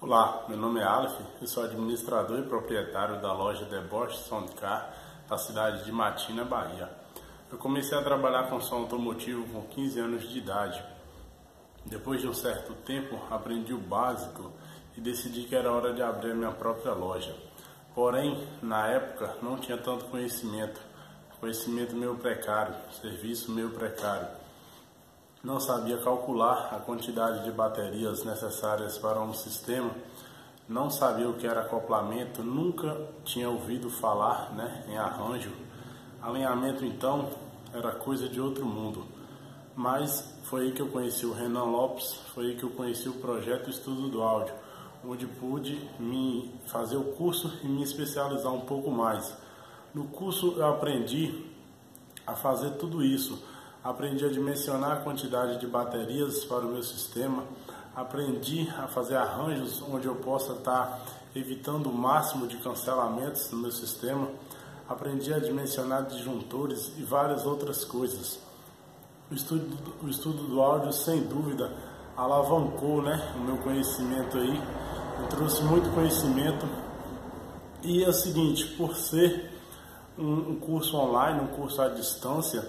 Olá, meu nome é Aleph, eu sou administrador e proprietário da loja Deboche Soundcar da cidade de Matina, Bahia. Eu comecei a trabalhar com som automotivo com 15 anos de idade. Depois de um certo tempo, aprendi o básico e decidi que era hora de abrir a minha própria loja. Porém, na época, não tinha tanto conhecimento, conhecimento meio precário, serviço meio precário não sabia calcular a quantidade de baterias necessárias para um sistema, não sabia o que era acoplamento, nunca tinha ouvido falar né, em arranjo. Alinhamento então era coisa de outro mundo. Mas foi aí que eu conheci o Renan Lopes, foi aí que eu conheci o projeto Estudo do Áudio, onde pude me fazer o curso e me especializar um pouco mais. No curso eu aprendi a fazer tudo isso aprendi a dimensionar a quantidade de baterias para o meu sistema, aprendi a fazer arranjos onde eu possa estar evitando o máximo de cancelamentos no meu sistema, aprendi a dimensionar disjuntores e várias outras coisas. O estudo, o estudo do áudio, sem dúvida, alavancou né, o meu conhecimento aí, trouxe muito conhecimento. E é o seguinte, por ser um, um curso online, um curso à distância,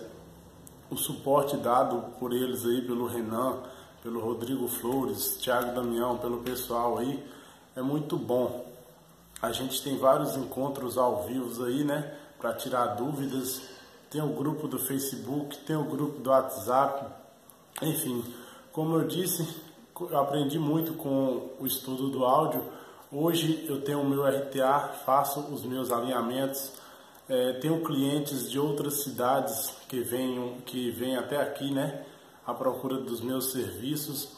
o suporte dado por eles aí, pelo Renan, pelo Rodrigo Flores, Thiago Damião, pelo pessoal aí, é muito bom. A gente tem vários encontros ao vivo aí, né, para tirar dúvidas. Tem o grupo do Facebook, tem o grupo do WhatsApp. Enfim, como eu disse, eu aprendi muito com o estudo do áudio. Hoje eu tenho o meu RTA, faço os meus alinhamentos, é, tenho clientes de outras cidades que vêm que vêm até aqui, né, à procura dos meus serviços.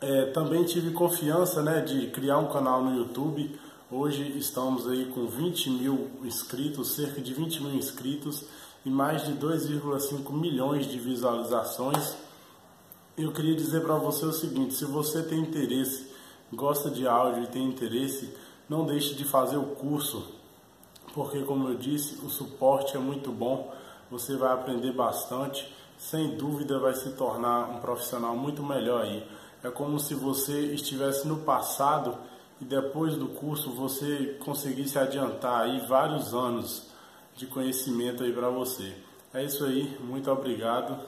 É, também tive confiança, né, de criar um canal no YouTube. Hoje estamos aí com 20 mil inscritos, cerca de 20 mil inscritos e mais de 2,5 milhões de visualizações. Eu queria dizer para você o seguinte: se você tem interesse, gosta de áudio e tem interesse, não deixe de fazer o curso porque, como eu disse, o suporte é muito bom, você vai aprender bastante, sem dúvida vai se tornar um profissional muito melhor aí. É como se você estivesse no passado e depois do curso você conseguisse adiantar aí vários anos de conhecimento aí para você. É isso aí, muito obrigado.